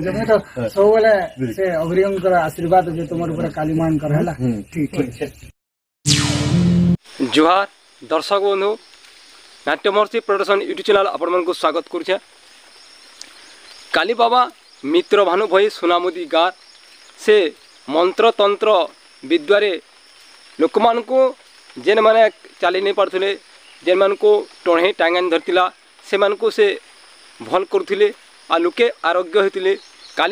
ସବୁବେଳେ ସେ ଅଗ୍ରିୟଙ୍କର ଆଶୀର୍ବାଦ ଯେ ତୁମର ଉପରେ କାଲି ମାଙ୍କର ହେଲା ଠିକ ଜୁହାର ଦର୍ଶକ ବନ୍ଧୁ ନାଟ୍ୟମହର୍ଷି ପ୍ରଡକ୍ସନ୍ ୟୁଟ୍ୟୁବ୍ ଚ୍ୟାନେଲ୍ ଆପଣମାନଙ୍କୁ ସ୍ୱାଗତ କରୁଛେ କାଲି ବାବା ମିତ୍ର ଭାନୁ ଭୋଇ ସୁନାମୁଦି ଗାର ସେ ମନ୍ତ୍ରତନ୍ତ୍ର ବିଦ୍ୟାରେ ଲୋକମାନଙ୍କୁ ଯେନ୍ମାନେ ଚାଲି ନେଇ ପାରୁଥିଲେ ଯେନ୍ମାନଙ୍କୁ ଟଣେଇ ଟାଙ୍ଗାନି ଧରିଥିଲା ସେମାନଙ୍କୁ ସେ ଭଲ କରୁଥିଲେ आ लोके आरोग्य होते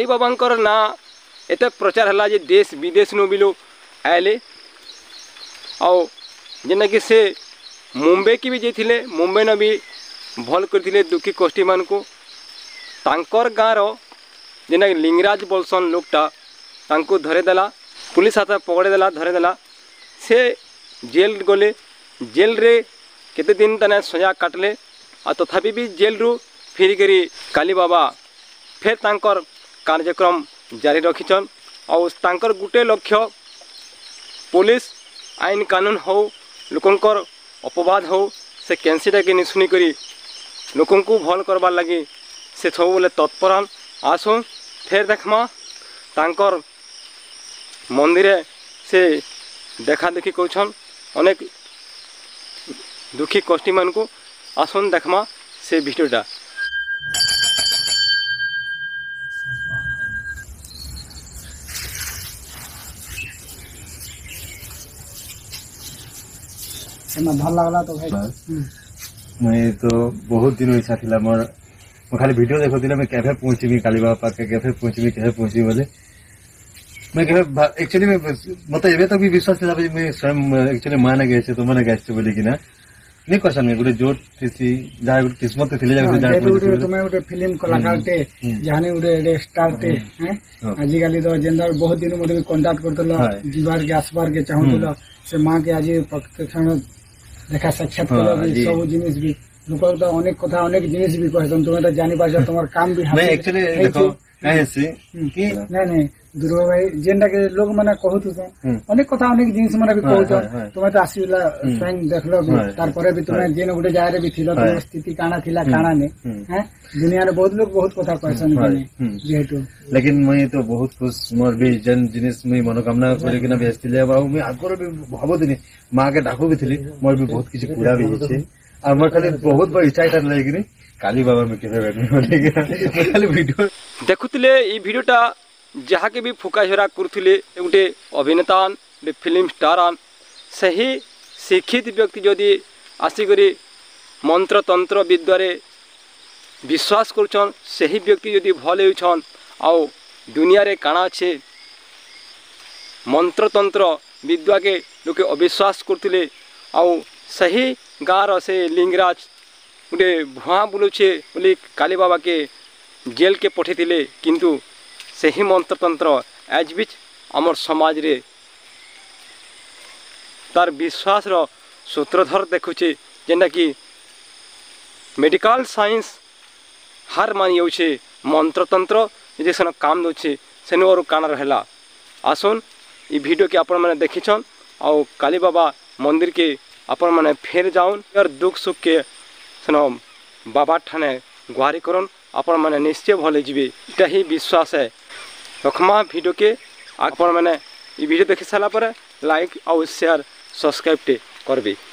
बाबा ना ये प्रचार है देश विदेश नु भी आए आउ जेना कि से मुंबई की भी जाइले मुंबई न भी भल कर दुखी गोष्ठी मानक गाँव जेना कि लिंगराज बोलसन लोकटा तांको पुलिस हाथ पकड़ेदेला धरेदेला से जेल गले जेल रे केते दिन तने सजा काटले आ तथापि भी जेल रू ফিরিকি কালি বাবা ফের তাঁকর কার্যক্রম জারি রখিছন ଆଉ ତାଙ୍କର ଗୋଟେ ଲକ୍ଷ୍ୟ ପୋଲିସ ଆଇନ କାନୁନ ହେଉ ଲୋକଙ୍କର ଅପବାଦ ହେଉ ସେ କେନ୍ସିଟାକେ ନିଶୁନି କରି ଲୋକଙ୍କୁ ଭଲ୍ କରବାର୍ ଲାଗି ସେ ସବୁବେଳେ ତତ୍ପର ଆସୁଁ ଫେର୍ ଦେଖ୍ମା ତାଙ୍କର ମନ୍ଦିରେ ସେ ଦେଖାଦେଖି କରୁଛନ୍ ଅନେକ ଦୁଃଖୀ ଗୋଷ୍ଠୀମାନଙ୍କୁ ଆସୁନ୍ ଦେଖ୍ମା ସେ ଭିଡ଼ିଓଟା ভাল লাগলা তো ভাই মই তো বহুত দিন ইচ্ছা ଥିଲା ମୋର ମୁଁ ଖାଲି ଭିଡ଼ିଓ ଦେଖୁଥିଲି ମୁଁ କେବେ ପହଞ୍ଚିବି କାଳିବାବା ପାର୍କ କେବେ ପହଞ୍ଚିବି କେବେ ପହଞ୍ଚିବି ବୋଲେ मैं कह एक्चुअली मैं मतलब ये तक भी विश्वास नहीं था मैं स्वयं एक्चुअली माँ ने गए तो मैंने गए बोले कि ना ନାଇଁ କହିସାର ନାଇଁ ଗୋଟେ ଜୋର ଥିସି ଯାହା ଗୋଟେ କିସ୍ମତ ଥିଲେ ଯାହା ଗୋଟେ ଗୋଟେ ତୁମେ ଗୋଟେ ଫିଲ୍ମ କଳାକାରଟେ ଯାହାନେ ଗୋଟେ ଗୋଟେ ଷ୍ଟାରଟେ ଆଜିକାଲି ତ ଯେନ୍ତା ବହୁତ ଦିନ ଗୋଟେ କଣ୍ଟାକ୍ଟ କରୁଥିଲ ଯିବାର କେ ଆସିବାର କେ ଚାହୁଁଥିଲ ସେ ମା କେ ଆଜି ପ୍ରତ୍ୟକ୍ଷଣ ଦେଖା ସାକ୍ଷାତ କଲ ସବୁ ଜିନିଷ ବି ଲୋକ ତ ଅନେକ କଥା ଅନେକ ଜିନିଷ ବି କହିସନ୍ ତୁମେ ତ ଜାଣିପାରଛ ତମର କାମ ବି ନାଇଁ ଆକ୍ଚୁଆଲି ଦେଖ ନାଇଁ ନାଇଁ ধ্রুব ভাই যেটাকে লোক মানে কহুছে অনেক কথা অনেক জিনিস মানে বি কহুছ তুমি তো আসিলা স্বয়ং দেখল তারপরে বি তুমি যে গোটে জায়গায় বি থিল তোমার স্থিতি কানা থিলা কানা নে হ্যাঁ দুনিয়ারে বহুত লোক বহুত কথা কইছন যেহেতু লেকিন মই তো বহুত খুশ মোর বি যেন জিনিস মই মনোকামনা করি কিনা বি আসছিলে বাবু মই আগর বি ভাবদিনি মাকে ডাকু বি থিলি মোর বি বহুত কিছু পুরা বি হইছে আর মোর খালি বহুত বড় ইচ্ছা এটা লাগিনি কালি বাবা মই কেবে খালি ভিডিও দেখুতলে এই ভিডিওটা ଯାହାକି ବି ଫୁକାଝରା କରୁଥିଲେ ଗୋଟେ ଅଭିନେତା ଆନ୍ ଗୋଟେ ଫିଲ୍ମ ଷ୍ଟାର୍ ଆନ୍ ସେହି ଶିକ୍ଷିତ ବ୍ୟକ୍ତି ଯଦି ଆସିକରି ମନ୍ତ୍ରତନ୍ତ୍ର ବିଦ୍ୟାରେ ବିଶ୍ୱାସ କରୁଛନ୍ ସେହି ବ୍ୟକ୍ତି ଯଦି ଭଲ ହେଉଛନ୍ ଆଉ ଦୁନିଆରେ କାଣା ଅଛେ ମନ୍ତ୍ରତନ୍ତ୍ର ବିଦ୍ୟାକେ ଲୋକେ ଅବିଶ୍ୱାସ କରୁଥିଲେ ଆଉ ସେହି ଗାଁର ସେ ଲିଙ୍ଗରାଜ ଗୋଟେ ଭୁଆଁ ବୁଲୁଛେ ବୋଲି କାଲି ବାବାକେ ଜେଲ୍କେ ପଠାଇଥିଲେ କିନ୍ତୁ ସେହି ମନ୍ତ୍ରତନ୍ତ୍ର ଆଜ୍ ବିଚ୍ ଆମର ସମାଜରେ ତାର ବିଶ୍ୱାସର ସୂତ୍ରଧର ଦେଖୁଛେ ଯେନ୍ଟାକି ମେଡ଼ିକାଲ ସାଇନ୍ସ ହାର ମାନି ଯାଉଛେ ମନ୍ତ୍ରତନ୍ତ୍ର ଯେ ସେନ କାମ ଦେଉଛେ ସେନୁ ଆରୁ କାଣା ରହିଲା ଆସୁନ୍ ଇ ଭିଡ଼ିଓକେ ଆପଣମାନେ ଦେଖିଛନ୍ ଆଉ କାଲିବାବା ମନ୍ଦିରକେ ଆପଣମାନେ ଫେର୍ ଯାଉନ୍ ଇୟର୍ ଦୁଃଖ ସୁଖକେ ସେନ ବାବା ଠାନେ ଗୁହାରି କରୁନ୍ ଆପଣମାନେ ନିଶ୍ଚୟ ଭଲ ହେଇଯିବେ ଏଇଟା ହିଁ ବିଶ୍ୱାସ ହେ তো ক্ষমা ভিডিও কে আগ পর মানে ই ভিডিও দেখেছলা পর লাইক অ শেয়ার সাবস্ক্রাইব তে করবে